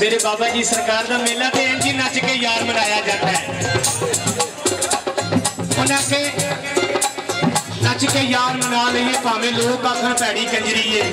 ਮੇਰੇ ਬਾਬਾ ਜੀ ਸਰਕਾਰ ਦਾ ਮੇਲਾ ਤੇ ਇੰਜ ਹੀ ਨੱਚ ਕੇ ਯਾਰ ਮਨਾਇਆ ਜਾਂਦਾ ਹੈ। ਉਹਨਾਂ ਕੇ ਨੱਚ ਕੇ ਯਾਰ ਮਨਾ ਲਈਏ, ਭਾਵੇਂ ਲੋਕ ਆਖਣ ਭੈੜੀ ਕੰਜਰੀ ਏ।